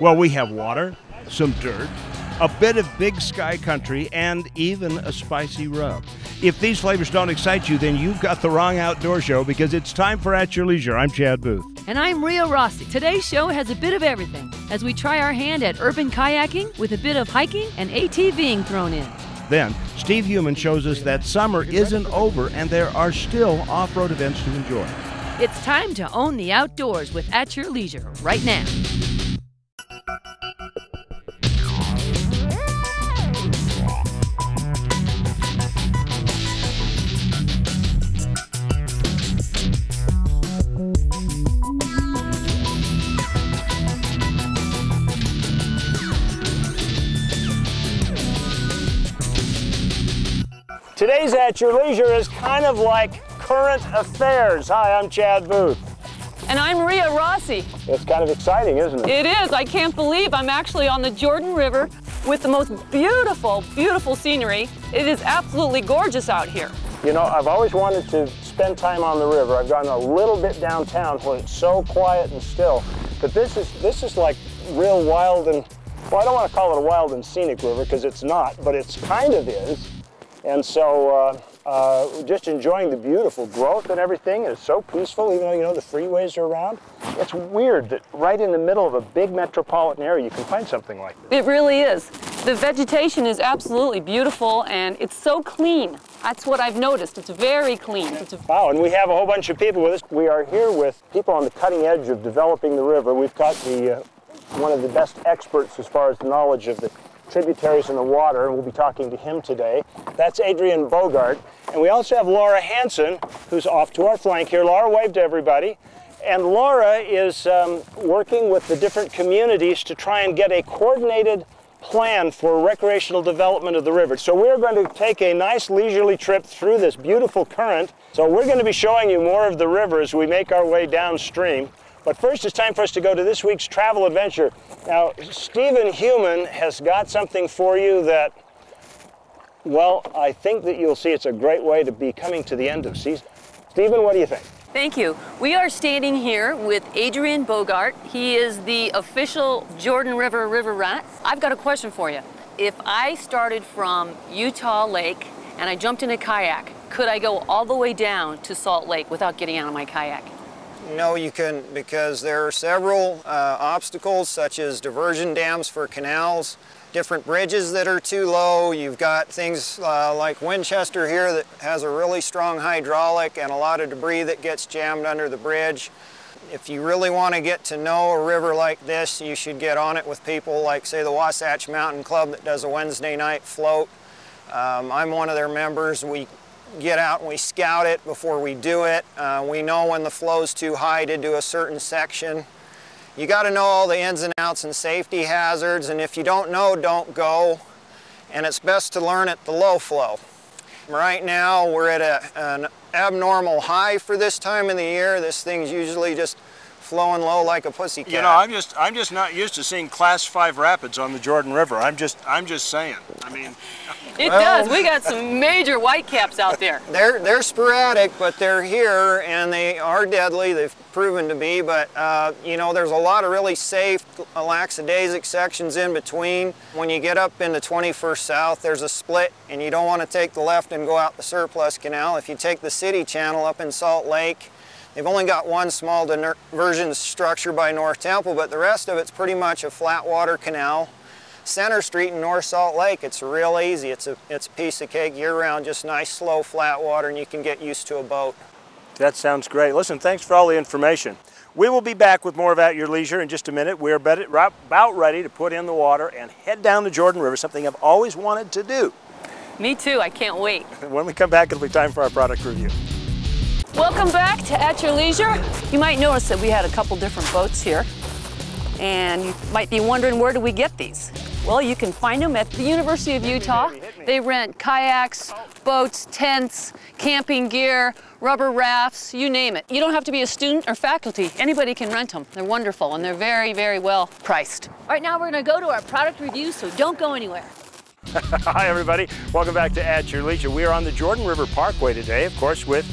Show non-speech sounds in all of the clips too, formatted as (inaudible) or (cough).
Well, we have water, some dirt, a bit of big sky country, and even a spicy rub. If these flavors don't excite you, then you've got the wrong outdoor show because it's time for At Your Leisure. I'm Chad Booth. And I'm Ria Rossi. Today's show has a bit of everything as we try our hand at urban kayaking with a bit of hiking and ATVing thrown in. Then, Steve Human shows us that summer isn't over and there are still off road events to enjoy. It's time to own the outdoors with At Your Leisure right now. Today's At Your Leisure is kind of like current affairs. Hi, I'm Chad Booth. And I'm Ria Rossi. It's kind of exciting, isn't it? It is. I can't believe I'm actually on the Jordan River with the most beautiful, beautiful scenery. It is absolutely gorgeous out here. You know, I've always wanted to spend time on the river. I've gone a little bit downtown where it's so quiet and still. But this is this is like real wild and well, I don't want to call it a wild and scenic river because it's not, but it's kind of is. And so uh, uh, just enjoying the beautiful growth and everything. It's so peaceful, even though, you know, the freeways are around. It's weird that right in the middle of a big metropolitan area, you can find something like this. It really is. The vegetation is absolutely beautiful and it's so clean. That's what I've noticed. It's very clean. It's Wow, and we have a whole bunch of people with us. We are here with people on the cutting edge of developing the river. We've got the uh, one of the best experts as far as the knowledge of the tributaries in the water, and we'll be talking to him today. That's Adrian Bogart. And we also have Laura Hanson, who's off to our flank here. Laura, wave to everybody. And Laura is um, working with the different communities to try and get a coordinated plan for recreational development of the river. So we're going to take a nice leisurely trip through this beautiful current. So we're going to be showing you more of the river as we make our way downstream. But first, it's time for us to go to this week's travel adventure. Now, Stephen Human has got something for you that, well, I think that you'll see it's a great way to be coming to the end of season. Stephen, what do you think? Thank you. We are standing here with Adrian Bogart. He is the official Jordan River river rat. I've got a question for you. If I started from Utah Lake and I jumped in a kayak, could I go all the way down to Salt Lake without getting out of my kayak? No, you couldn't because there are several uh, obstacles such as diversion dams for canals, different bridges that are too low. You've got things uh, like Winchester here that has a really strong hydraulic and a lot of debris that gets jammed under the bridge. If you really want to get to know a river like this, you should get on it with people like, say, the Wasatch Mountain Club that does a Wednesday night float. Um, I'm one of their members. We get out and we scout it before we do it. Uh, we know when the flow's too high to do a certain section. You got to know all the ins and outs and safety hazards, and if you don't know, don't go. And it's best to learn at the low flow. Right now, we're at a, an abnormal high for this time of the year. This thing's usually just flowing low like a pussycat. You know, I'm just I'm just not used to seeing class 5 rapids on the Jordan River. I'm just I'm just saying. I mean, (laughs) It Well- does. We got some major whitecaps out there. (laughs) They're, they're sporadic, but they're here and they are deadly. They've proven to be, but uh, you know, there's a lot of really safe, lackadaisic sections in between. When you get up into 21st South, there's a split and you don't want to take the left and go out the surplus canal. If you take the city channel up in Salt Lake, they've only got one small diversion structure by North Temple, but the rest of it's pretty much a flat water canal. Center Street in North Salt Lake, it's real easy. It's a, it's a piece of cake year round, just nice, slow, flat water, and you can get used to a boat. that sounds great. Listen, thanks for all the information. We will be back with more of At Your Leisure in just a minute. We're about about ready to put in the water and head down the Jordan River, something I've always wanted to do. Me too. I can't wait. (laughs) When we come back, it'll be time for our product review. Welcome back to At Your Leisure. You might notice that we had a couple different boats here. And you might be wondering where do we get these? Well, you can find them at the University of Utah. They rent kayaks, boats, tents, camping gear, rubber rafts, you name it. You don't have to be a student or faculty. Anybody can rent them. They're wonderful and they're very, very well priced. All right, now we're going to go to our product review, so don't go anywhere. (laughs) Hi, everybody. Welcome back to At Your Leisure. We are on the Jordan River Parkway today, of course, with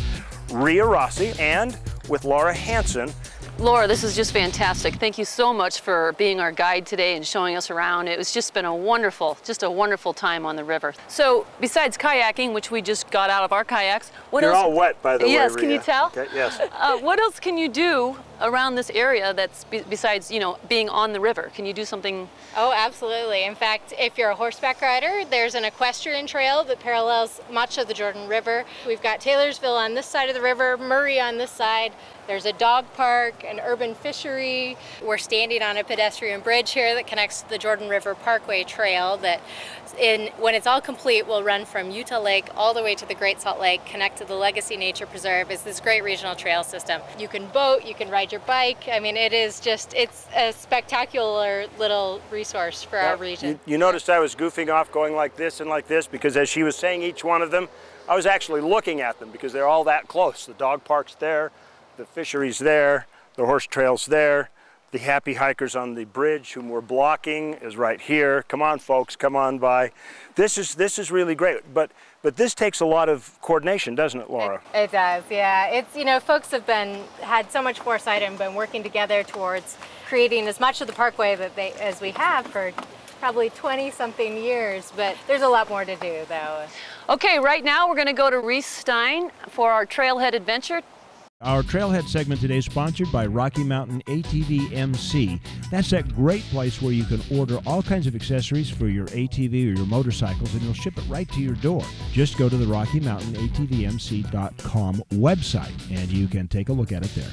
Ria Rossi and with Laura Hanson. Laura, this is just fantastic. Thank you so much for being our guide today and showing us around. It was just been a wonderful, just a wonderful time on the river. So, besides kayaking, which we just got out of our kayaks, what You're else? all wet, by the way. Yes, can you tell? Okay, yes. (laughs) Uh, what else can you do around this area that's be- besides, you know, being on the river? Can you do something? Oh, absolutely. In fact, if you're a horseback rider, there's an equestrian trail that parallels much of the Jordan River. We've got Taylorsville on this side of the river, Murray on this side. There's a dog park, an urban fishery. We're standing on a pedestrian bridge here that connects to the Jordan River Parkway Trail that in when it's all complete will run from Utah Lake all the way to the Great Salt Lake, connect to the Legacy Nature Preserve. It's this great regional trail system. You can boat, you can ride your bike. I mean, it is just it's a spectacular little resource for our region. You, you noticed I was goofing off going like this and like this because as she was saying each one of them, I was actually looking at them because they're all that close. The dog park's there, the fishery's there, the horse trail's there, the happy hikers on the bridge whom we're blocking is right here. Come on folks, come on by. This is this is really great, but but this takes a lot of coordination, doesn't it, Laura? It does, yeah. It's you know, folks have been had so much foresight and been working together towards creating as much of the parkway that they as we have for probably 20 something years, but there's a lot more to do though. Okay, right now we're going to go to Reese Stein for our trailhead adventure. Our trailhead segment today is sponsored by Rocky Mountain ATV MC. That's that great place where you can order all kinds of accessories for your ATV or your motorcycles and they'll ship it right to your door. Just go to the Rocky Mountain ATVMC.com website and you can take a look at it there.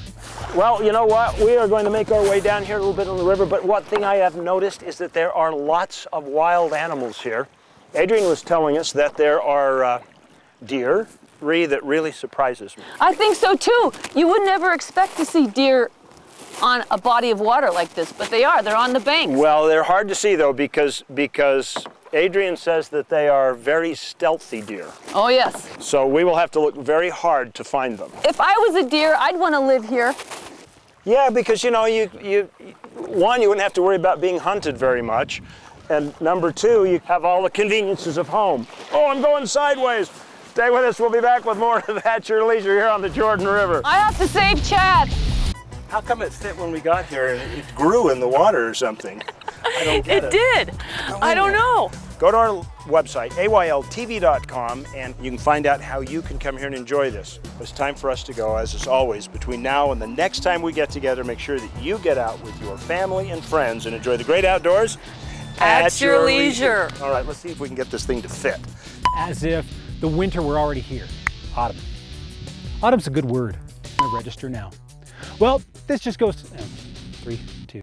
Well, you know what? We are going to make our way down here a little bit on the river, but one thing I have noticed is that there are lots of wild animals here. Adrian was telling us that there are uh, deer, Ree, that really surprises me. I think so too. You would never expect to see deer on a body of water like this, but they are. They're on the banks. Well, they're hard to see though because because Adrian says that they are very stealthy deer. Oh, yes. So we will have to look very hard to find them. If I was a deer, I'd want to live here. Yeah, because you know, you, you one, you wouldn't have to worry about being hunted very much. And number two, you have all the conveniences of home. Oh, I'm going sideways. Stay with us. We'll be back with more of At Your Leisure here on the Jordan River. I have to save Chad. How come it fit when we got here and it grew in the water or something? I don't get It it. did. I don't know. Go to our website, ayltv.com, and you can find out how you can come here and enjoy this. It's time for us to go, as is always. Between now and the next time we get together, make sure that you get out with your family and friends and enjoy the great outdoors At your leisure. All right, let's see if we can get this thing to fit. as if the winter we're already here. Autumn. Autumn's a good word. I register now. Well, this just goes to, uh, three, two.